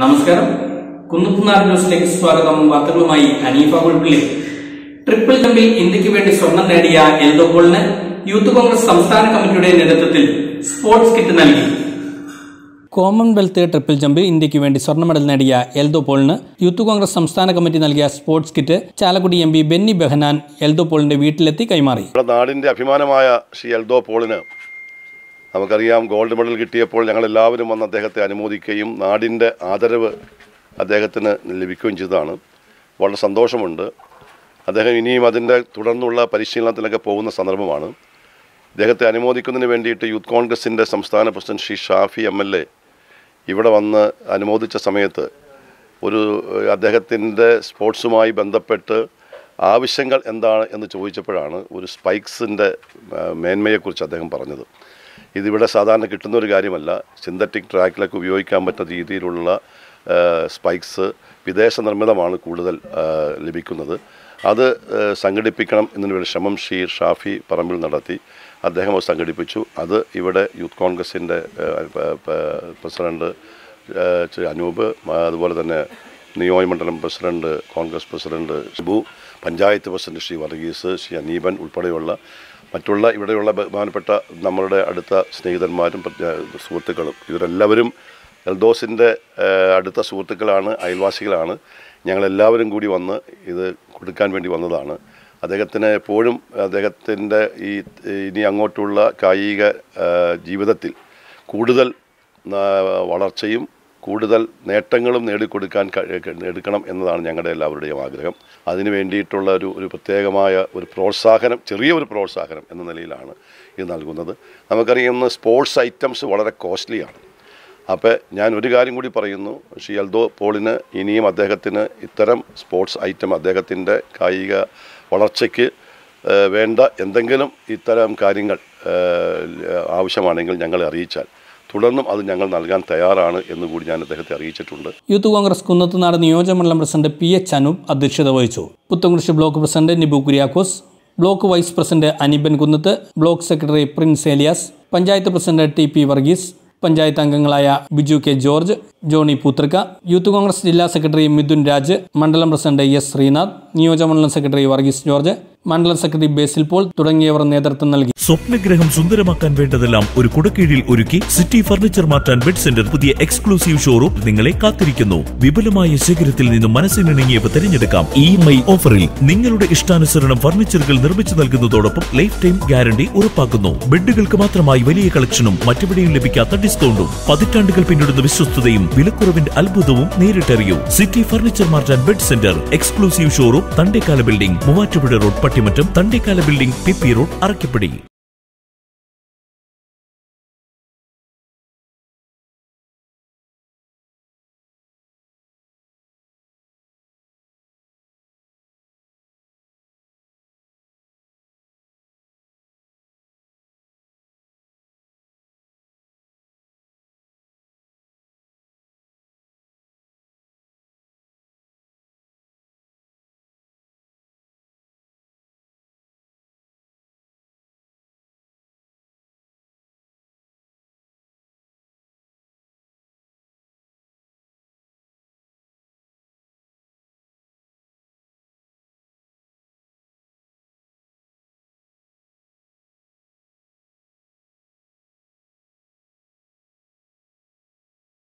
നമസ്കാരം. കുന്നത്തുനാട് ന്യൂസിലേക്ക് സ്വാഗതം. വാർത്തകളുമായി അനീഫ കുഴപ്പിള്ളി ട്രിപ്പിൾ ജമ്പിൽ ഇന്ത്യയ്ക്ക് വേണ്ടി സ്വർണം നേടിയ എൽദോപോളിന് യൂത്ത് കോൺഗ്രസ് സംസ്ഥാന കമ്മിറ്റിയുടെ നേതൃത്വത്തിൽ സ്പോർട്സ് കിറ്റ് നൽകി. കോമൺവെൽത്ത് ട്രിപ്പിൾ ജമ്പിൽ ഇന്ത്യയ്ക്ക് വേണ്ടി സ്വർണ മെഡൽ നേടിയ എൽദോ പോളിന് യൂത്ത് കോൺഗ്രസ് സംസ്ഥാന കമ്മിറ്റി നൽകിയ sports kit Chalakudy M P Benny Behanan Eldho പോളിന്റെ വീട്ടിലെത്തി കൈമാറി. നാടിന്റെ അഭിമാനമായ ശ്രീ എൽദോ പോളിന് നമുക്കറിയാം ഗോൾഡ് മെഡൽ കിട്ടിയപ്പോൾ ഞങ്ങൾ എല്ലാവരും വന്ന് അദ്ദേഹത്തെ അനുമോദിക്കുകയും നാടിന്റെ ആദരവ് അദ്ദേഹത്തിന് ലഭിക്കുകയും ചെയ്തതാണ്. വളരെ സന്തോഷമുണ്ട്. അദ്ദേഹം ഇനിയും അതിന്റെ തുടർന്നുള്ള പരിശീലനത്തിലൊക്കെ പോകുന്ന സന്ദർഭമാണ്. അദ്ദേഹത്തെ അനുമോദിക്കുന്നതിന് വേണ്ടിയിട്ട് യൂത്ത് കോൺഗ്രസിന്റെ സംസ്ഥാന president Shri Shafi M L A ഇവിടെ വന്ന് അനുമോദിച്ച സമയത്ത് ഒരു അദ്ദേഹത്തിന്റെ സ്പോർട്സുമായി ബന്ധപ്പെട്ട് ആവശ്യങ്ങൾ എന്താണ് എന്ന് ചോദിച്ചപ്പോഴാണ് ഒരു സ്പൈക്സിന്റെ മേന്മയെക്കുറിച്ച് അദ്ദേഹം പറഞ്ഞത്. ഇതിവിടെ സാധാരണ കിട്ടുന്ന ഒരു കാര്യമല്ല. സിന്തറ്റിക് ട്രാക്കിലൊക്കെ ഉപയോഗിക്കാൻ പറ്റുന്ന രീതിയിലുള്ള സ്പൈക്സ് വിദേശ നിർമ്മിതമാണ് കൂടുതൽ ലഭിക്കുന്നത്. അത് സംഘടിപ്പിക്കണം എന്നൊരു ശ്രമം ഷീർ ഷാഫി പറമ്പിൽ നടത്തി. അദ്ദേഹം അത് സംഘടിപ്പിച്ചു. അത് ഇവിടെ യൂത്ത് കോൺഗ്രസിന്റെ ഏഹ്, പ- പ- പ്രസിഡന്റ് ശ്രീ അനൂപ് അതുപോലെ തന്നെ നിയോജമണ്ഡലം president Congress president Shibu panchayat president Shri Varghese Shri Aneepan ഉൾപ്പെടെയുള്ള മറ്റുള്ള ഇവിടെയുള്ള ബഹുമാനപ്പെട്ട നമ്മളുടെ അടുത്ത സ്നേഹിതന്മാരും സുഹൃത്തുക്കളും. ഇവരെല്ലാവരും എൽദോസിന്റെ അടുത്ത സുഹൃത്തുക്കളാണ് അയൽവാസികളാണ്. ഞങ്ങളെല്ലാവരും കൂടി വന്ന് ഇത് കൊടുക്കാൻ വേണ്ടി വന്നതാണ്. അദ്ദേഹത്തിന് എപ്പോഴും അദ്ദേഹത്തിന്റെ ഈ ഇനി അങ്ങോട്ടുള്ള കായിക ജീവിതത്തിൽ കൂടുതൽ വളർച്ചയും കൂടുതൽ നേട്ടങ്ങളും നേടിക്കൊടുക്കാൻ എടുക്കണം എന്നതാണ് ഞങ്ങളുടെ എല്ലാവരുടെയും ആഗ്രഹം. അതിനു വേണ്ടിയിട്ടുള്ള ഒരു ഒരു പ്രത്യേകമായ ഒരു പ്രോത്സാഹനം ചെറിയ ഒരു പ്രോത്സാഹനം എന്ന നിലയിലാണ് ഇത് നൽകുന്നത്. നമുക്കറിയാവുന്ന സ്പോർട്സ് ഐറ്റംസ് വളരെ കോസ്റ്റ്ലിയാണ് അപ്പോൾ ഞാൻ ഒരു കാര്യം കൂടി പറയുന്നു. ഷീ അൽദോ പോളിന് ഇനിയും അദ്ദേഹത്തിന് ഇത്തരം സ്പോർട്സ് ഐറ്റം അദ്ദേഹത്തിന്റെ കായിക വളർച്ചയ്ക്ക് വേണ്ട എന്തെങ്കിലും ഇത്തരം കാര്യങ്ങൾ ആവശ്യമാണെങ്കിൽ ഞങ്ങളെ അറിയിച്ചാൽ തുടർന്നും അത് ഞങ്ങൾ നൽകാൻ തയ്യാറാണ് എന്ന് കൂടി ഞാൻ അദ്ദേഹത്തെ അറിയിച്ചിട്ടുണ്ട്. യൂത്ത് കോൺഗ്രസ് കുന്നത്തുനാട് നിയോജകമണ്ഡലം പ്രസിഡന്റ് പി എച്ച് അനൂപ് അധ്യക്ഷത വഹിച്ചു. Puthencruz block president Nibu Kuriakose block vice president Aniban Kunnathu block secretary Prince Elias panchayat president T P Varghese panchayat അംഗങ്ങളായ ബിജു കെ ജോർജ് ജോണി പൂത്രക്ക യൂത്ത് കോൺഗ്രസ് ജില്ലാ സെക്രട്ടറി മിഥുൻ രാജ് മണ്ഡലം പ്രസിഡന്റ് എസ് ശ്രീനാഥ് നിയോജകമണ്ഡലം സെക്രട്ടറി വർഗീസ് ജോർജ് മണ്ഡലം സെക്രട്ടറി ബേസിൽ പോൾ തുടങ്ങിയവർ നേതൃത്വം നൽകി. സ്വപ്നഗ്രഹം സുന്ദരമാക്കാൻ വേണ്ടതെല്ലാം ഒരു കുടക്കീഴിൽ ഒരുക്കി സിറ്റി ഫർണിച്ചർ മാറ്റാൻ ബെഡ് സെന്റർ പുതിയ എക്സ്ക്ലൂസീവ് ഷോറൂം നിങ്ങളെ കാത്തിരിക്കുന്നു. വിപുലമായ ശേഖരത്തിൽ നിന്നും മനസ്സിനിണങ്ങിയവ തിരഞ്ഞെടുക്കാം. ഇ മൈ ഓഫറിൽ നിങ്ങളുടെ ഇഷ്ടാനുസരണം ഫർണിച്ചറുകൾ നിർമ്മിച്ചു നൽകുന്നതോടൊപ്പം ലൈഫ് ടൈം ഗ്യാരണ്ടി ഉറപ്പാക്കുന്നു. ബെഡുകൾക്ക് മാത്രമായി വലിയ കളക്ഷനും മറ്റെവിടെയും ലഭിക്കാത്ത ഡിസ്കൗണ്ടും പതിറ്റാണ്ടുകൾ പിന്നിടുന്ന വിശ്വസ്തതയും വിലക്കുറവിന്റെ അത്ഭുതവും നേരിട്ടറിയൂ. City furniture mart bed centre exclusive showroom Thandekkala building Muvattupuzha road Pattimattam Thandikkala building P P road Arakkappady